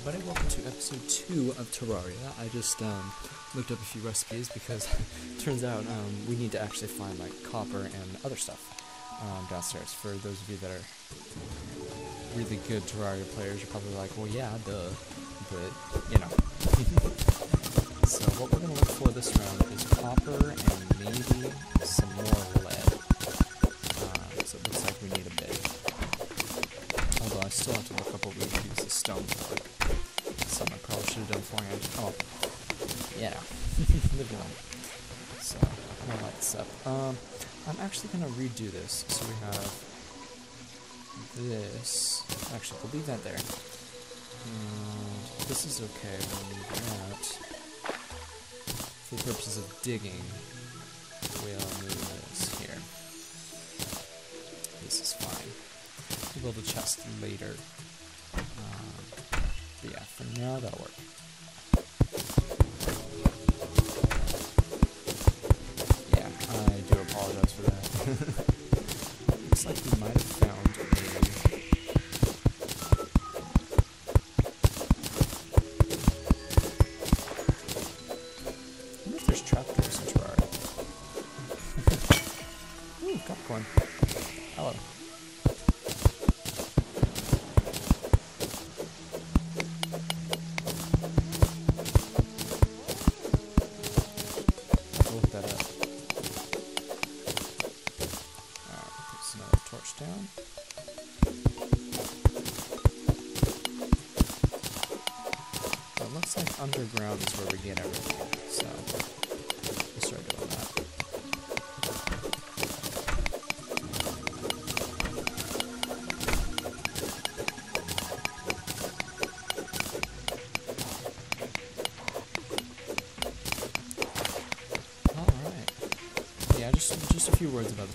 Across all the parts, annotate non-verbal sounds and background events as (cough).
everybody, welcome to episode 2 of Terraria. I just um, looked up a few recipes because (laughs) turns out um, we need to actually find like copper and other stuff um, downstairs. For those of you that are really good Terraria players, you're probably like, well yeah, duh, but you know. (laughs) so what we're going to look for this round is copper and maybe some more lead. Uh, so it looks like we need a bit. Although I still have to look up what we use the stone for. Should have done beforehand. Oh, yeah, no. living on. So, more light this up. Um, I'm actually to redo this. So we have this. Actually, we'll leave that there. And this is okay. We'll leave that. For the purposes of digging, we'll move this here. This is fine. We'll build a chest later. Yeah, for now that'll work. Yeah, I do apologize for that. (laughs) Looks like we might have found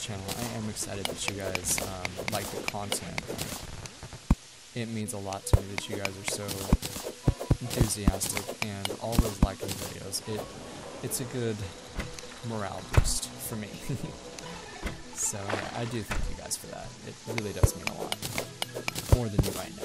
channel. I am excited that you guys um, like the content. It means a lot to me that you guys are so enthusiastic and always liking videos. It it's a good morale boost for me. (laughs) so I do thank you guys for that. It really does mean a lot. More than you might know.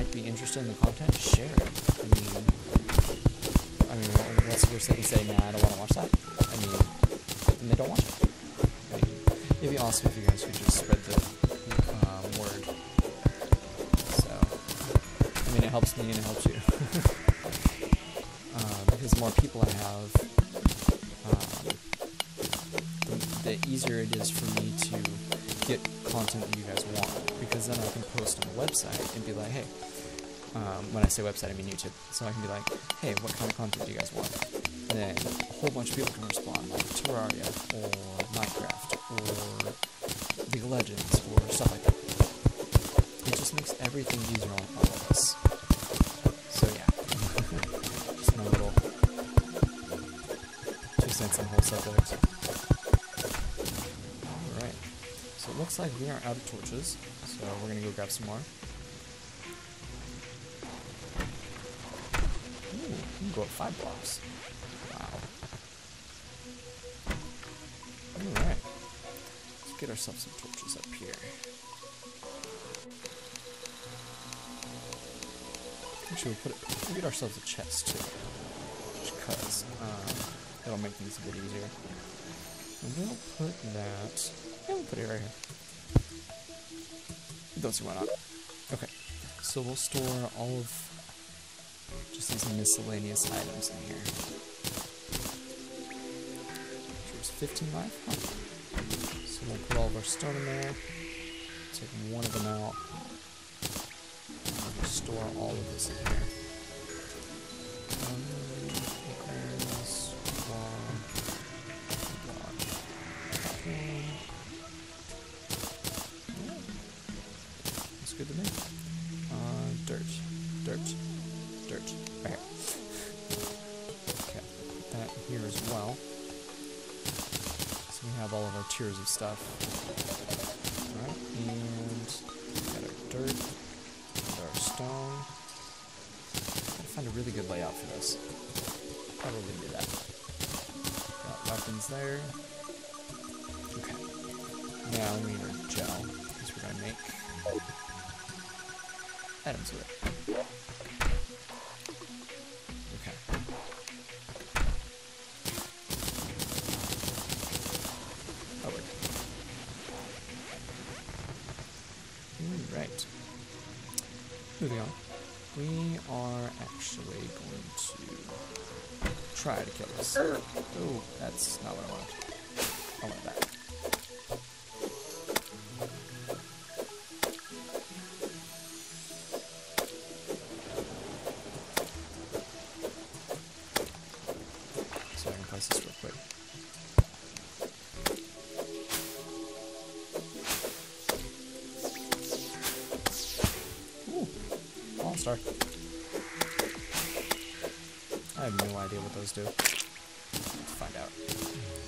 Might be interested in the content, share it. I mean, I mean, what's the worst they can say? Nah, I don't want to watch that. I mean, and they don't watch it. I mean, it'd be awesome if you guys could just spread the um, word. So, I mean, it helps me and it helps you. uh, (laughs) because the more people I have, um, the, the easier it is for me to get content that you guys want. Because then I can post on the website and be like, hey, um, when I say website, I mean YouTube. So I can be like, hey, what kind of content do you guys want? And then a whole bunch of people can respond, like Terraria, or Minecraft, or League of Legends, or stuff like that. It just makes everything easier on all of us. So yeah, (laughs) just my little two cents on the whole subject. Alright, so it looks like we are out of torches, so we're gonna go grab some more. We can go up five blocks. Wow. Alright, let's get ourselves some torches up here. Actually, we'll put it, we'll get ourselves a chest too. Just cause, um, that'll make things a bit easier. And we'll put that, yeah, we'll put it right here. Don't see why not. Okay, so we'll store all of just these miscellaneous items in here. There's 15 life? Huh. So we'll put all of our stone in there, take one of them out, We'll store all of this in here. Good to me. Uh, dirt, dirt. Have all of our tiers of stuff. Alright, and got our dirt, and our stone. Gotta find a really good layout for this. Probably do that. Got weapons there. Okay. Now we need our gel, because we're gonna make items with it. This. Oh, that's not what I want. I want that. So I can place this real quick. Ooh, all star. I have no idea what those do.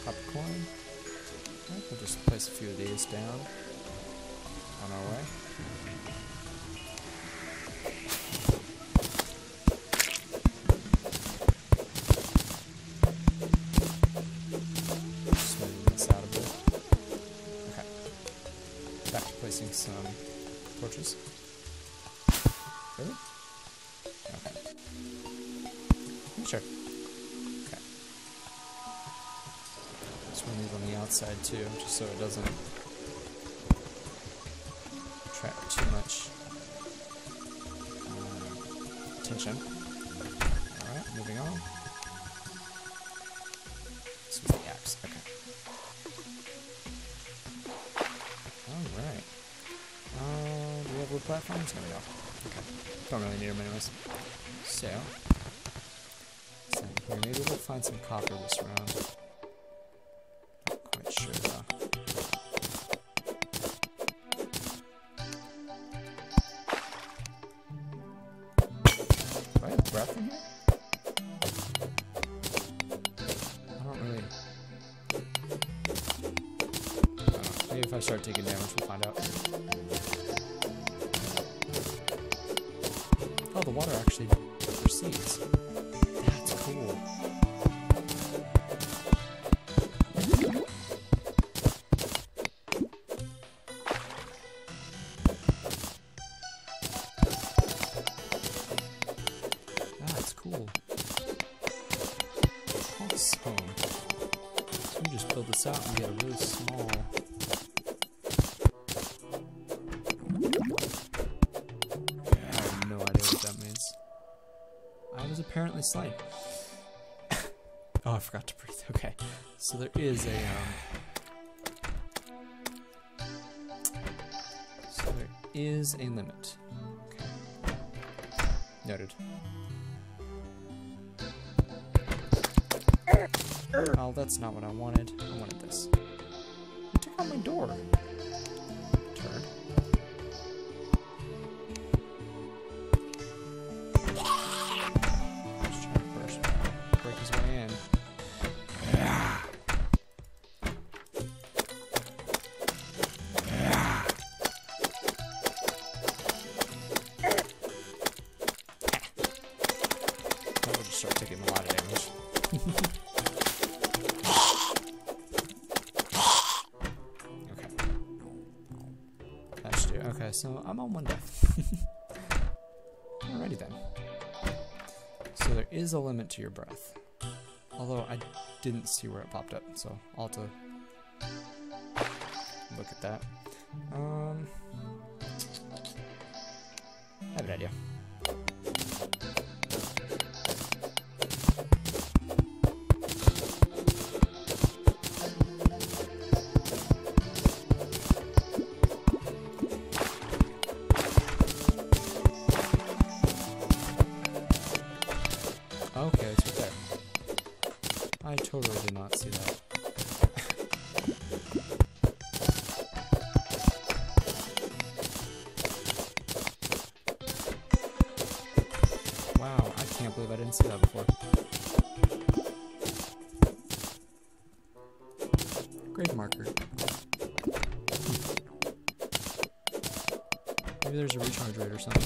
Copper coin. We'll just place a few of these down on our way. Too, just so it doesn't attract too much uh, attention. Alright, moving on. The axe, okay. Alright. Uh, we have wood platforms? No, we. Okay. Don't really need them anyways. So, so here, maybe we'll find some copper this round. Was (laughs) oh, I forgot to breathe. Okay. So there is a, um... So there is a limit. Okay. Noted. Oh, that's not what I wanted. I wanted this. You took out my door. I'm on one death. (laughs) Alrighty then. So there is a limit to your breath. Although I didn't see where it popped up, so I'll have to look at that. Um, I have an idea. I totally did not see that. wow, I can't believe I didn't see that before. Grave marker. Hmm. Maybe there's a recharge rate or something.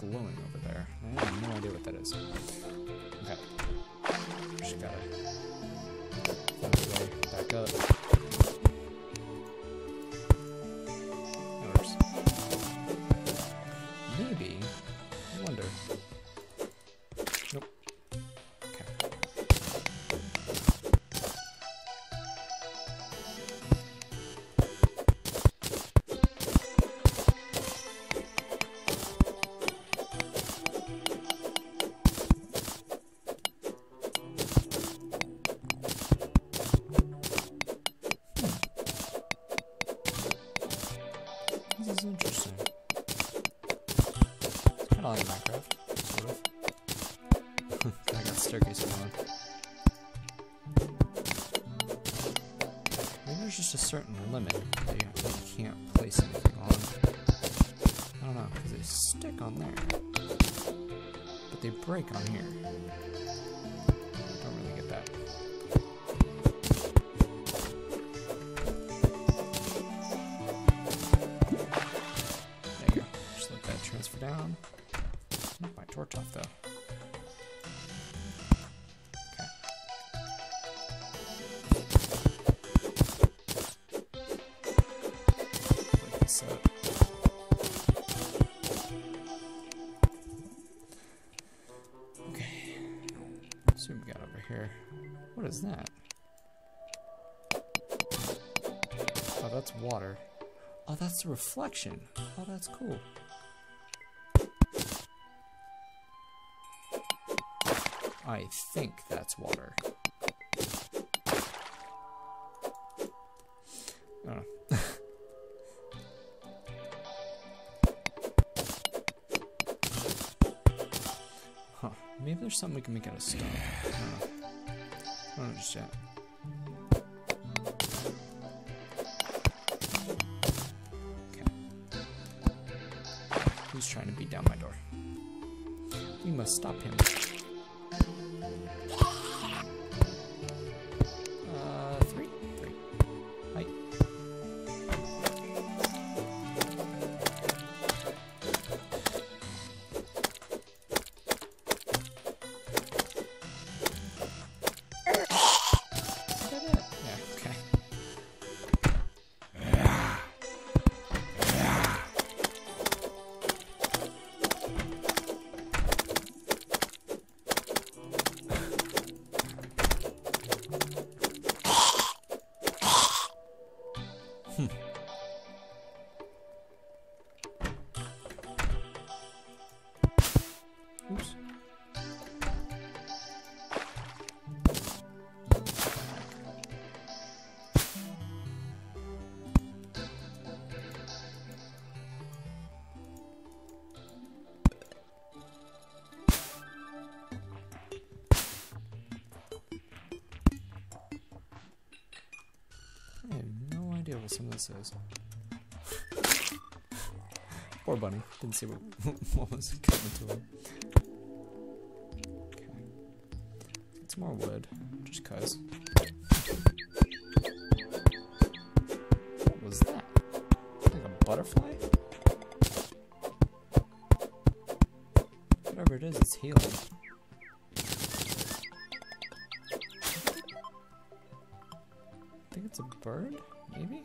glowing over there. I have no idea what that is. Okay. Just gotta break on here. that's a reflection. Oh, that's cool. I think that's water. Huh. Maybe there's something we can make out of stone. I don't know. I don't understand. He's trying to beat down my door. We must stop him. Oops. I have no idea what some of this is. Poor bunny. Didn't see what, (laughs) what was coming to him. It's more wood, just cause. What was that? Like a butterfly? Whatever it is, it's healing. I think it's a bird, maybe?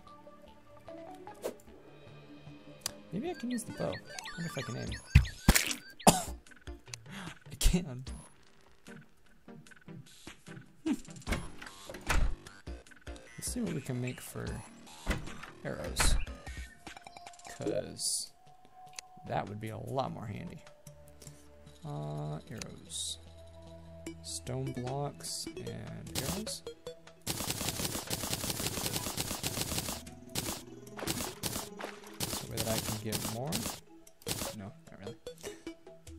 Maybe I can use the bow. I wonder if I can aim. (coughs) I can. See what we can make for arrows. Because that would be a lot more handy. Uh, arrows. Stone blocks and arrows. So that I can get more. No, not really.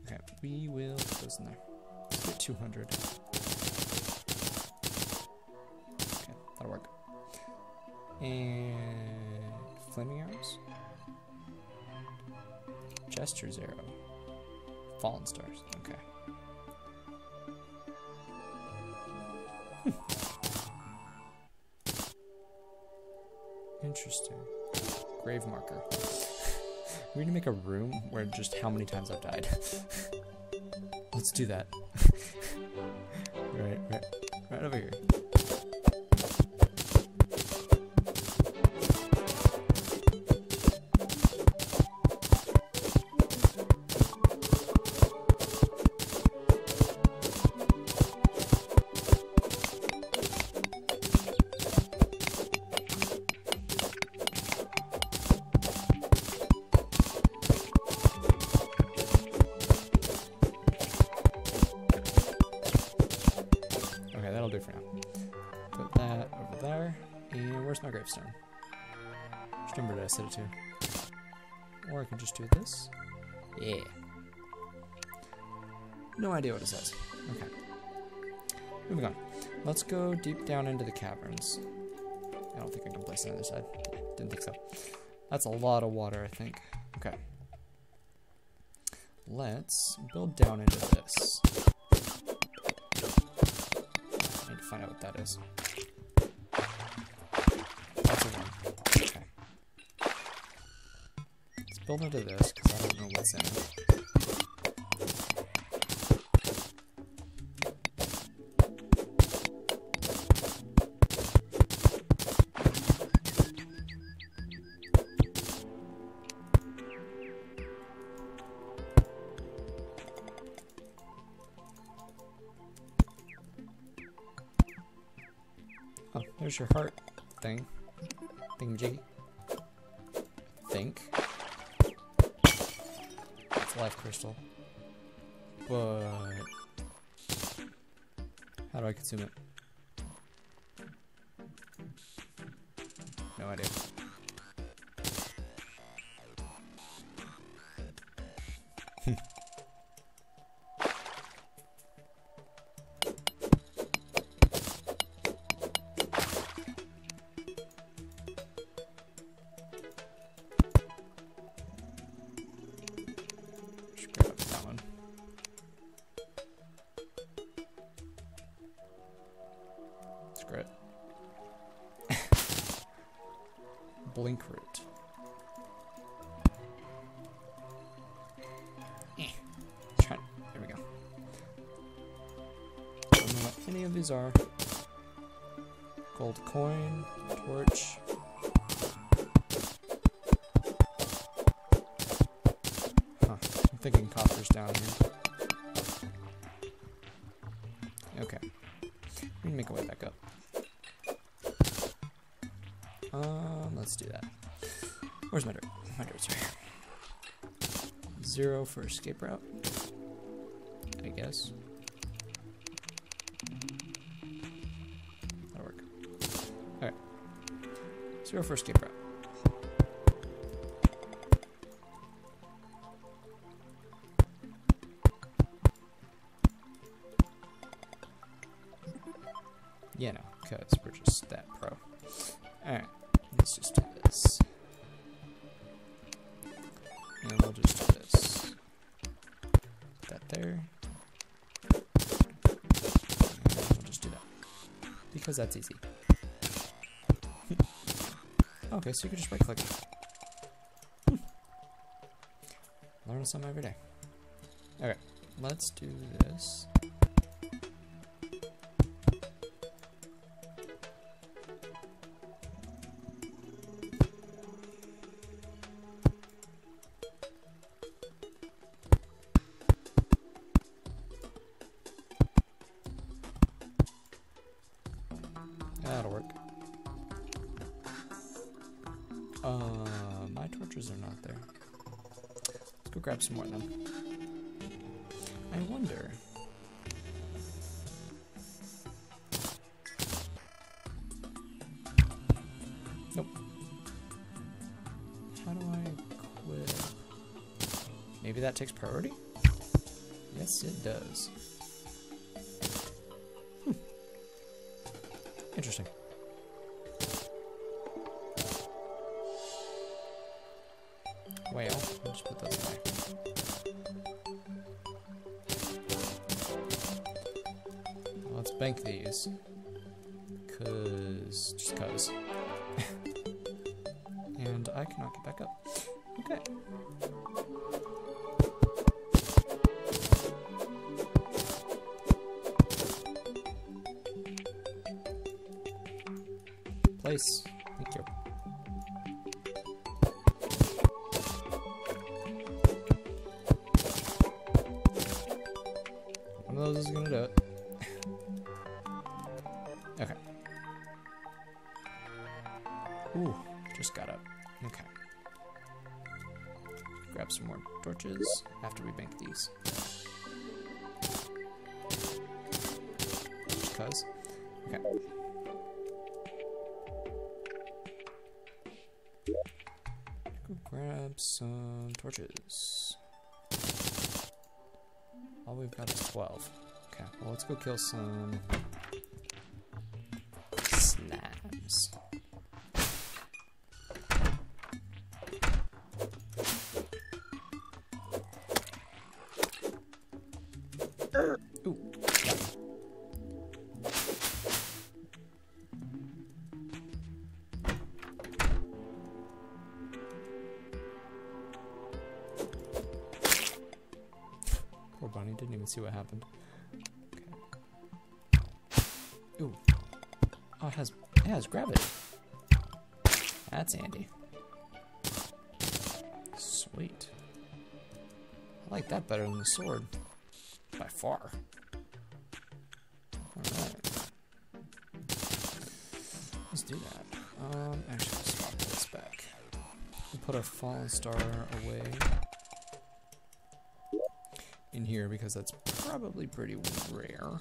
Okay, we will put those in there. Let's get 200. And flaming arrows. Jester's arrow. Fallen stars. Okay. Hmm. Interesting. Grave marker. (laughs) we need to make a room where just how many times I've died. (laughs) Let's do that. (laughs) right, right, right over here. Gravestone? Which number did I set it to? Or I can just do this. Yeah. No idea what it says. Okay. Moving on. Let's go deep down into the caverns. I don't think I can place it on the other side. Didn't think so. That's a lot of water, I think. Okay. Let's build down into this. I need to find out what that is. That's a one. Okay. Let's build into this because I don't know what's in it. Oh, there's your heart thing. Think. It's life crystal. But how do I consume it? No idea. Copper's down here. Okay. We can make our way back up. Um, let's do that. Where's my dirt? My dirt's right here. Zero for escape route. I guess. That'll work. Alright. Zero for escape route. Okay, so you can just right click. Hmm. Learn something every day. Okay, let's do this. Grab some more of them. I wonder. Nope. How do I quit? Maybe that takes priority? Yes, it does. Whale. I'll just put away. Let's bank these. Cause just cause. (laughs) and I cannot get back up. Okay. Go grab some torches. All we've got is 12. Okay, well, let's go kill some That's handy. Sweet. I like that better than the sword. By far. Alright. Let's do that. Um, actually, let's swap this back. We'll put our fallen star away in here because that's probably pretty rare.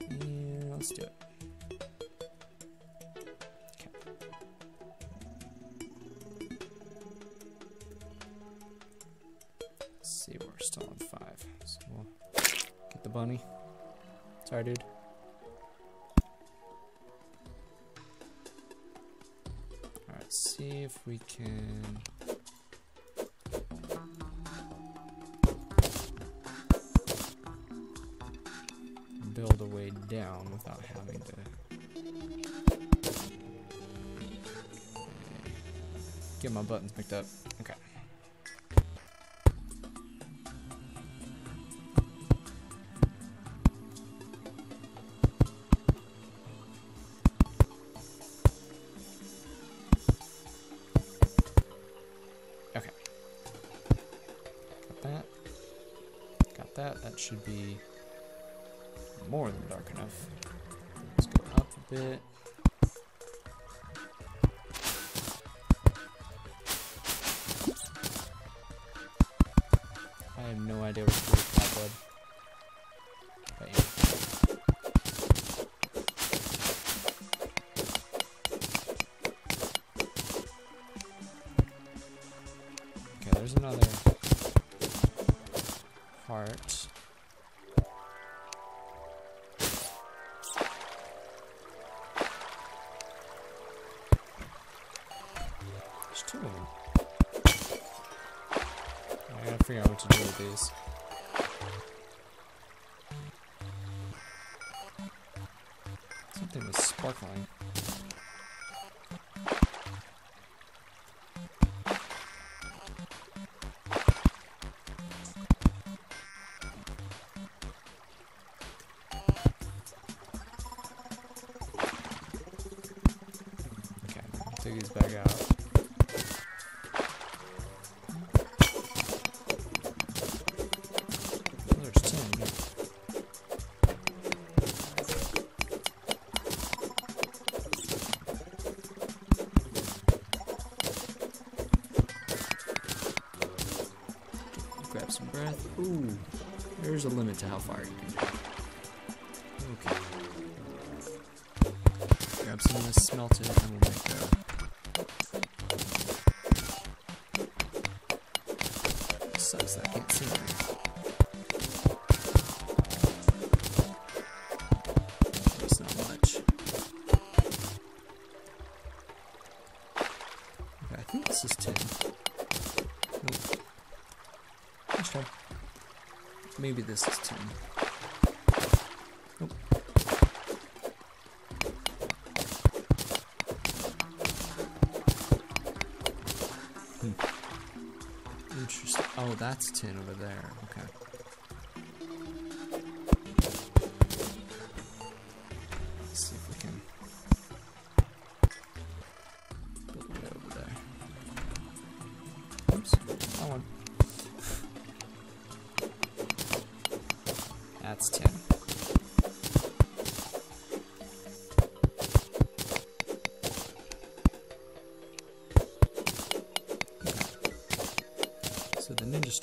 Yeah, let's do it. Get my buttons picked up. Okay. Okay. Got that. Got that. That should be more than dark enough. Let's go up a bit. There's two of them. I gotta figure out what to do with these. Something was sparkling. Smelt it, and we'll make a. Sucks that I can't see anything. Not much. Okay, I think this is tin. Nope. Maybe this is tin. That's tin over there.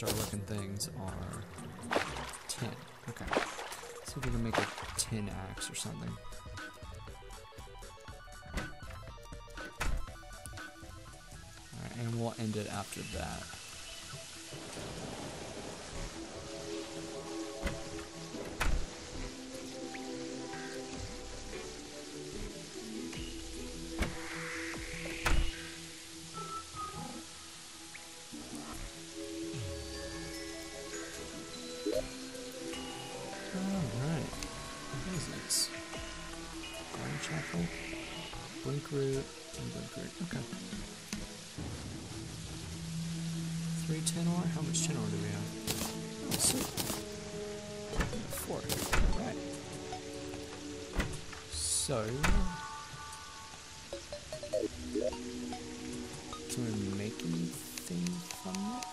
Star looking things are tin. Okay. See if we can make a tin axe or something. Alright, and we'll end it after that. So. Can we make anything from it?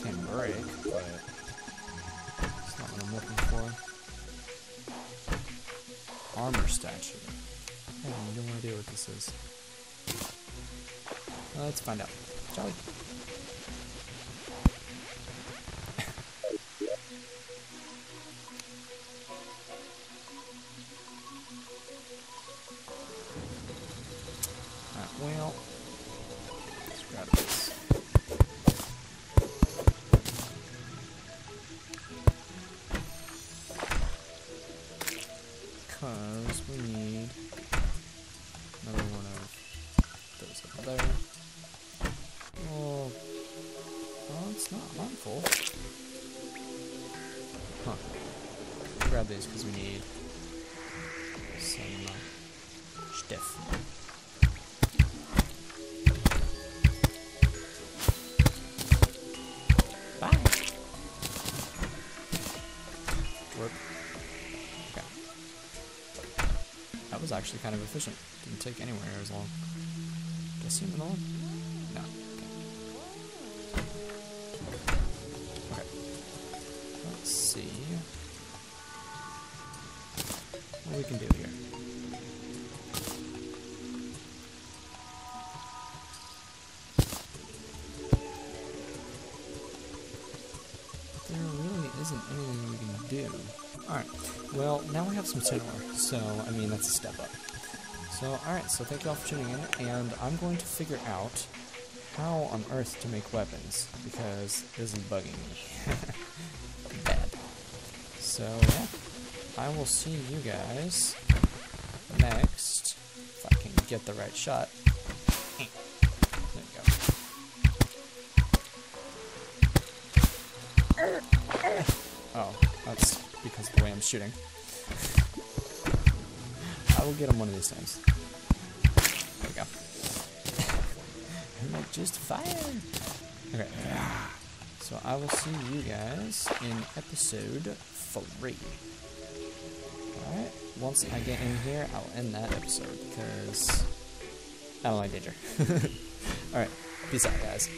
Can break, but it's not what I'm looking for. Armor statue. I have no idea what this is. Let's find out. Shall we? Well, let's this. Because we need another one of those up there. Harmful. Huh. Grab these because we need some uh, stuff. Bye. Work. Okay. That was actually kind of efficient. Didn't take anywhere as long. Did I see him another one? Isn't anything we can do. Alright, well, now we have some tin ore, so, I mean, that's a step up. So, alright, so thank you all for tuning in, and I'm going to figure out how on earth to make weapons, because this is bugging me. (laughs) Bad. So, yeah, I will see you guys next, if I can get the right shot. Shooting. I will get him one of these times. There we go. (laughs) I'm like, just fire! Okay. So I will see you guys in episode 3. Alright, once I get in here, I'll end that episode because I don't like danger. (laughs) Alright, peace out, guys.